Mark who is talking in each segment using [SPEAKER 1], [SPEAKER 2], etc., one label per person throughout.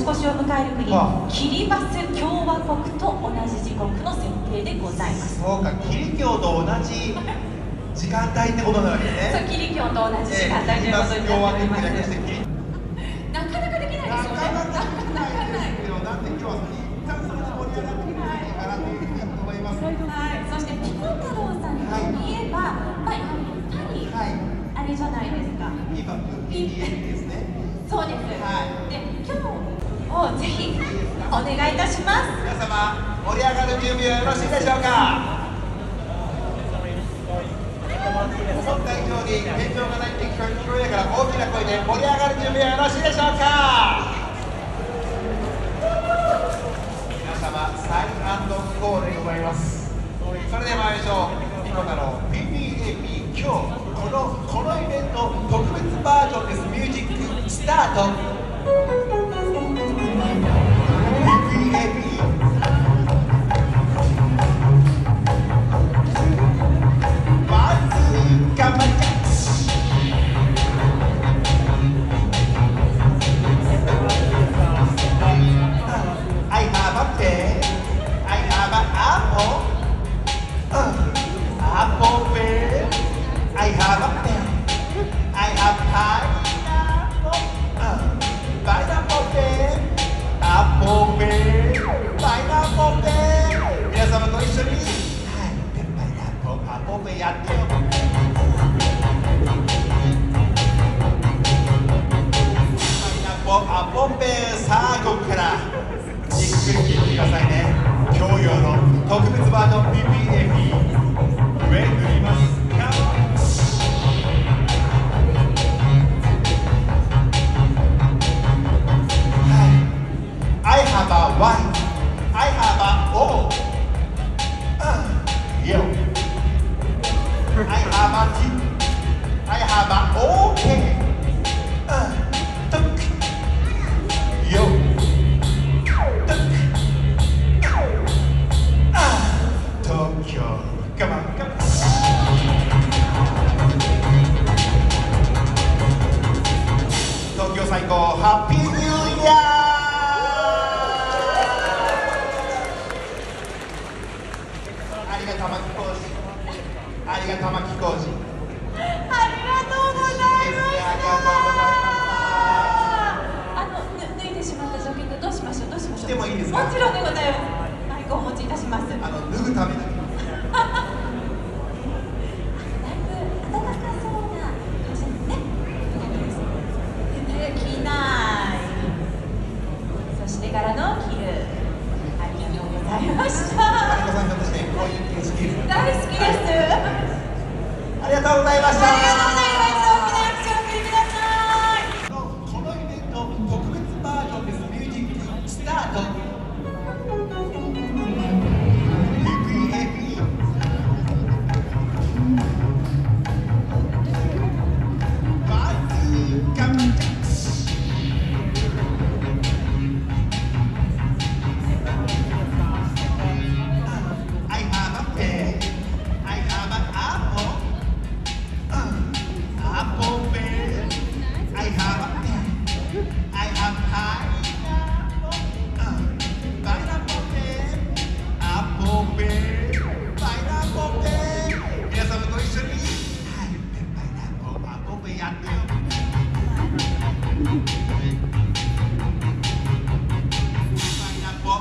[SPEAKER 1] 年越しを迎える国
[SPEAKER 2] あ、
[SPEAKER 1] キリバス共和国と同じ時刻の設定でございます。
[SPEAKER 2] そうか、キリ教と同じ時間帯ってことなわけ
[SPEAKER 1] そう、
[SPEAKER 2] ね。
[SPEAKER 1] キリ教と同じ時間帯ということになっております。なかなかできない
[SPEAKER 2] な
[SPEAKER 1] ですよね。
[SPEAKER 2] かなかできないですけど、だって今日は一旦それで盛り上がってくかなというふうに思います。
[SPEAKER 1] はい、そしてピコ太郎さんといえば、まあ、や
[SPEAKER 2] はい、
[SPEAKER 1] あれじゃないですか。
[SPEAKER 2] ピパプ、PPA ですね。
[SPEAKER 1] そうです。
[SPEAKER 2] はい
[SPEAKER 1] で、今日をぜひお願いいたします。
[SPEAKER 2] 皆様、盛り上がる準備はよろしいでしょうか？思った以上に天井がないって聞こえ聞こえながら大きな声で盛り上がる準備はよろしいでしょうか？皆様サインコールでございます。それでは参りましょう。ピコ太郎 PPAP 今日このこのイベント特別バージョンです。ミュージックスタート。wife.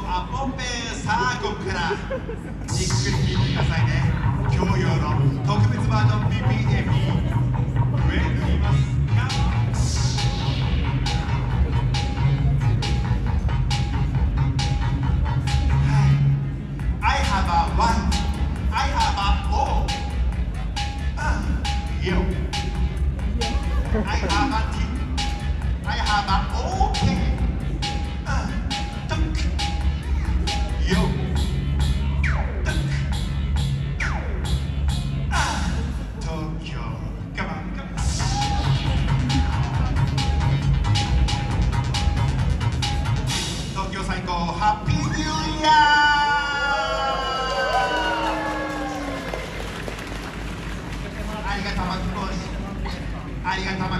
[SPEAKER 2] a compensar com o crack.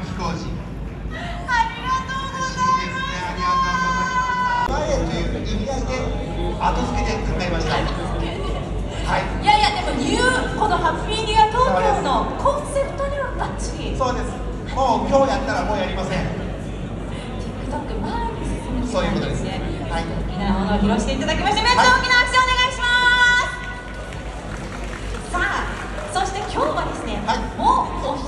[SPEAKER 2] 飛行士ありが
[SPEAKER 1] とうございます。
[SPEAKER 2] バ
[SPEAKER 1] レエとい
[SPEAKER 2] う意味合いで後付けで考えました。はい、
[SPEAKER 1] いやいやでもニューこのハッピーニア東京のコンセプトにはバッチリ。
[SPEAKER 2] そうです。もう今日やったらもうやりません。
[SPEAKER 1] TikTok 前に進めて
[SPEAKER 2] そういうことですはい。
[SPEAKER 1] 沖縄ものを披露していただきましてめっちゃ大きな拍手お願いします、はい今日はですね、
[SPEAKER 2] はい、
[SPEAKER 1] もうお一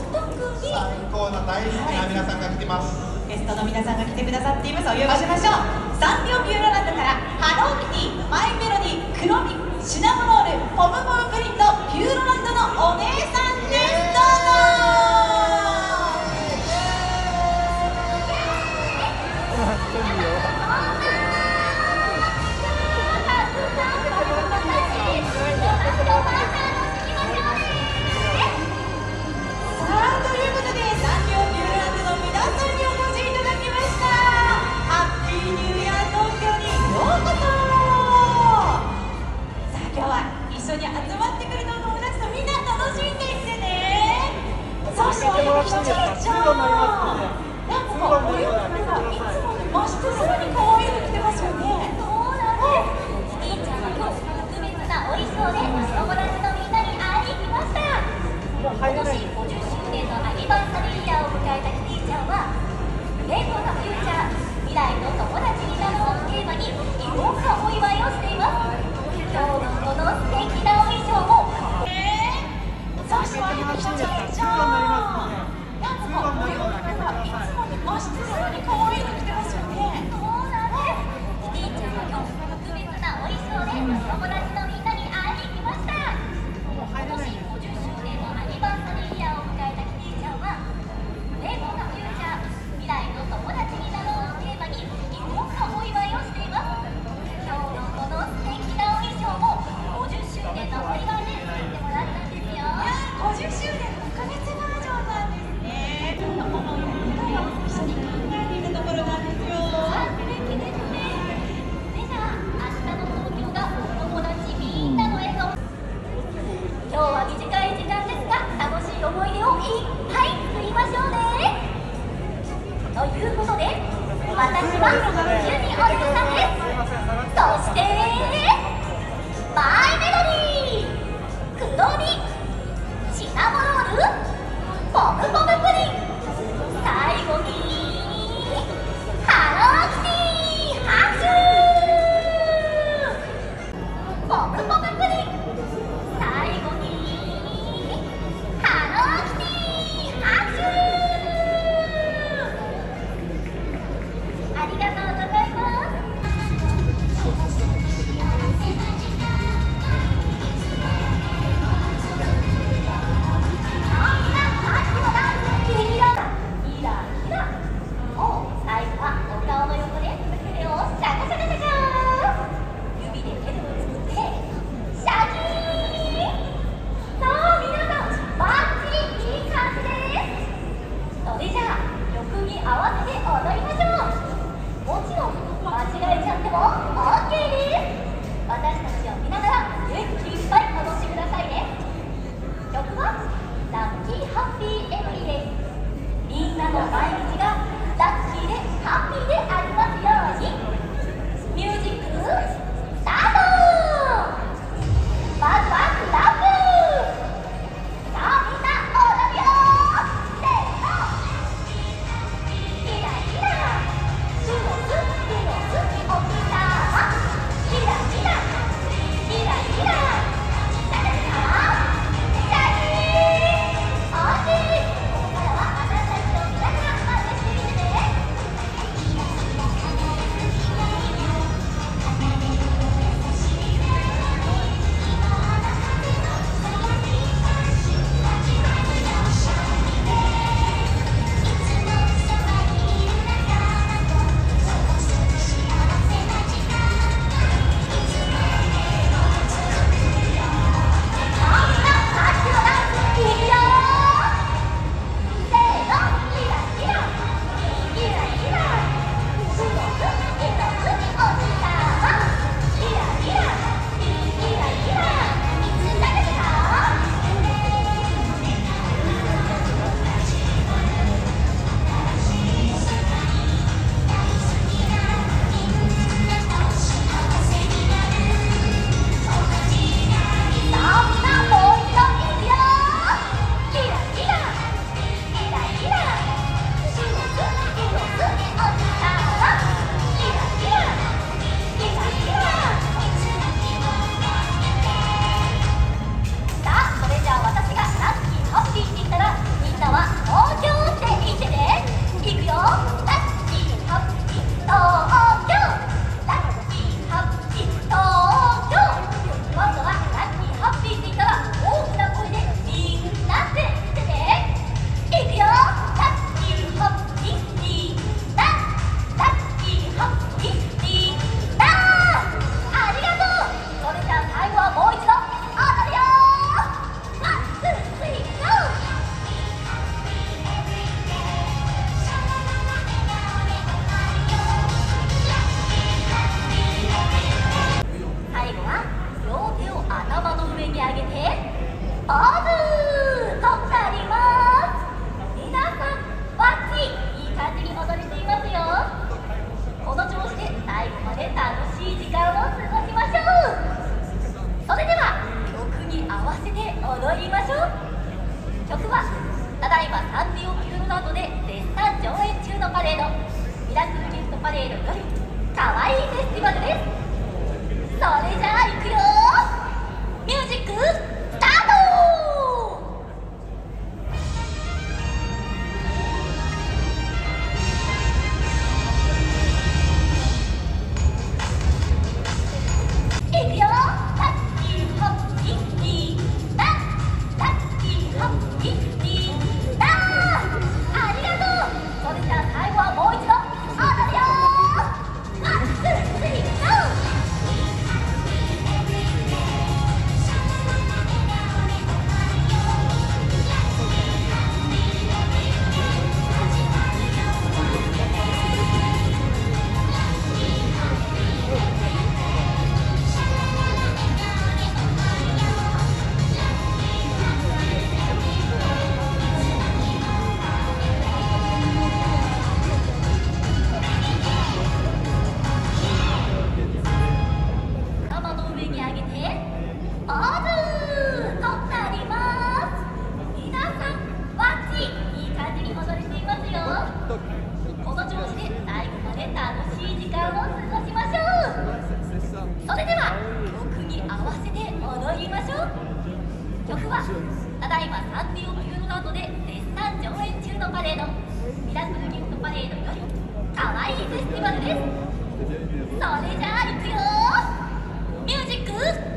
[SPEAKER 2] したの大好きな皆さんが来てます、はい、
[SPEAKER 1] ゲストの皆さんが来てくださっています。お呼びしましょう。サンリオピューロランドからハローキティマイメロディクロミシナモロールポムポムプリンとピューロランドのお姉さん。
[SPEAKER 3] ただいまサンリオピューロランドで絶賛上演中のパレードミラクルギフトパレードよりかわいいフェスティバルです。それじゃあいくよミュージック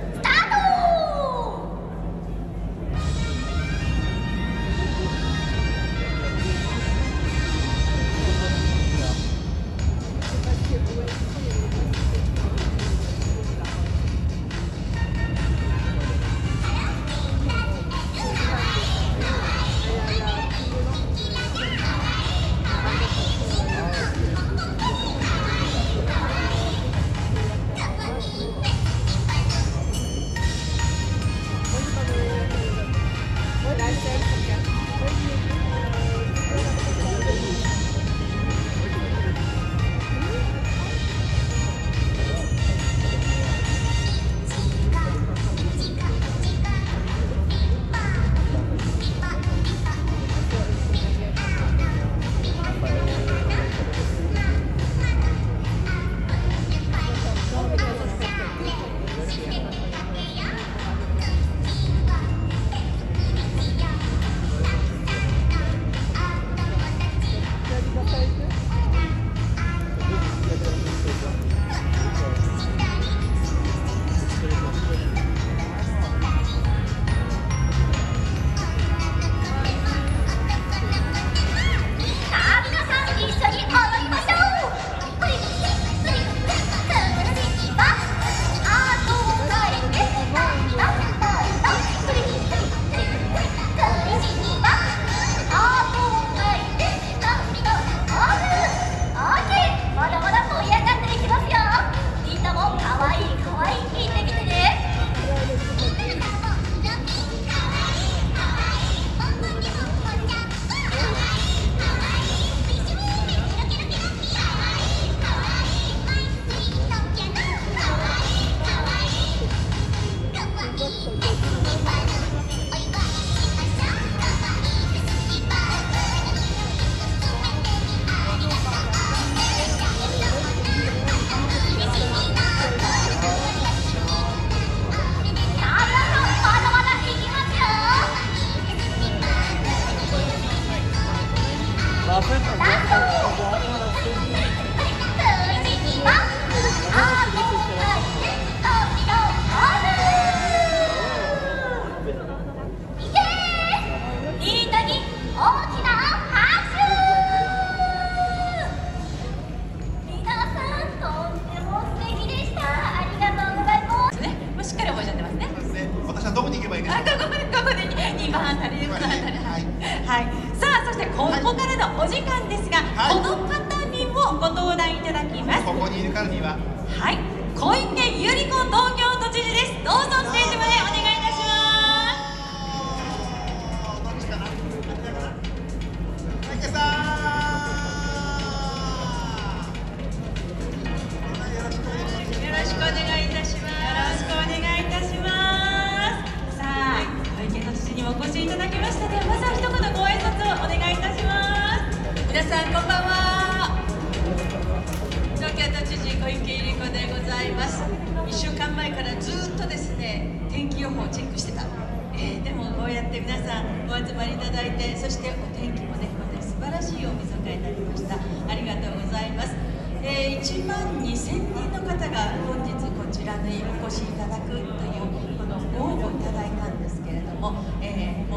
[SPEAKER 3] けばいいでしょうかここで2
[SPEAKER 1] 番あたりです、
[SPEAKER 2] はい。
[SPEAKER 1] はい、さあそしてここからのお時間ですが、この方にもご登壇いただきます。
[SPEAKER 2] ここにいるからには。
[SPEAKER 1] はい。小池百合子東京都知事です。どうぞステージまでお願い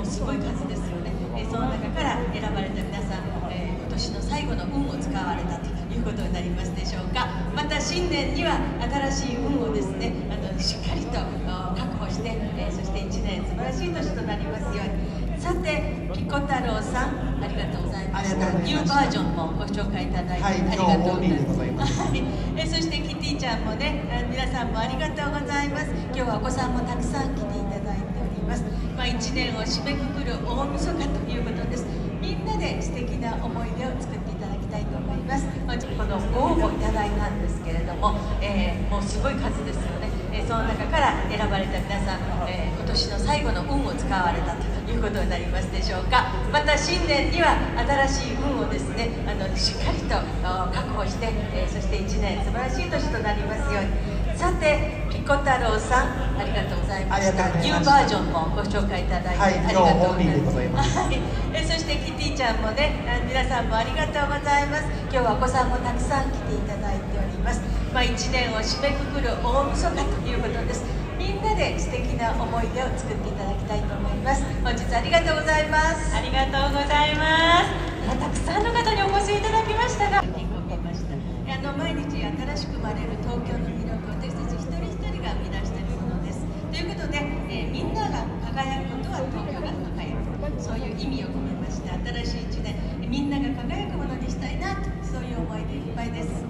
[SPEAKER 1] すごい
[SPEAKER 4] 数ですよね、えーその中から選ばれた皆さん、えー今年の最後の運を使われたということになりますでしょうか。また新年には新しい運をですねあのしっかりとあ確保して、えーそして1年素晴らしい年となりますように。さてピコ太郎さんありがとうございました。ニューバージョンもご紹介いただいて、
[SPEAKER 2] はい
[SPEAKER 4] ありがとう
[SPEAKER 2] ございます。
[SPEAKER 4] はい、えそしてキティちゃんもねあ皆さんもありがとうございます。今日はお子さんもたくさん来てまあ、1年を締めくくる大晦日ということです。みんなで素敵な思い出を作っていただきたいと思います。まあこのご応募いただいたんですけれども、えーもうすごい数ですよね、えーその中から選ばれた皆さん、えー今年の最後の運を使われたということになりますでしょうか。また新年には新しい運をですねあのしっかりと確保して、えそして1年素晴らしい年となりますように。さてピコ太郎さんありがとうございました。ニューバージョンもご紹介いただいて、
[SPEAKER 2] はい
[SPEAKER 4] ありがとう
[SPEAKER 2] 今日 OB でございます。
[SPEAKER 4] はい。えそしてキティちゃんもねあ皆さんもありがとうございます。今日はお子さんもたくさん来ていただいております。まあ1年を締めくくる大晦日ということです。みんなで素敵な思い出を作っていただきたいと思います。本日ありがとうございます。
[SPEAKER 1] ありがとうございます。たくさんの方にお越しいただきましたが、
[SPEAKER 4] あの毎日新しく生まれる東京の魅力私たち一人一人が生み出しているものですということで、えーみんなが輝くことは東京が輝くそういう意味を込めまして新しい一年みんなが輝くものにしたいなとそういう思いでいっぱいです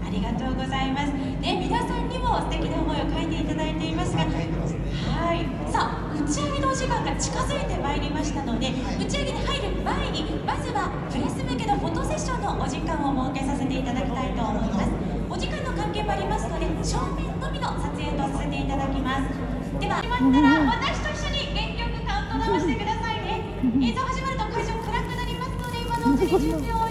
[SPEAKER 1] ありがとうございます。ね、皆さんにも素敵な思いを書いていただいていますが、はい。さあ、打ち上げのお時間が近づいてまいりましたので、打ち上げに入る前に、まずはプレス向けのフォトセッションのお時間を設けさせていただきたいと思います。お時間の関係もありますので、正面のみの撮影とさせていただきます。では、始まったら私と一緒に元気よくカウントダウンしてくださいね。映像始まると会場暗くなりますので、今のうちに準備を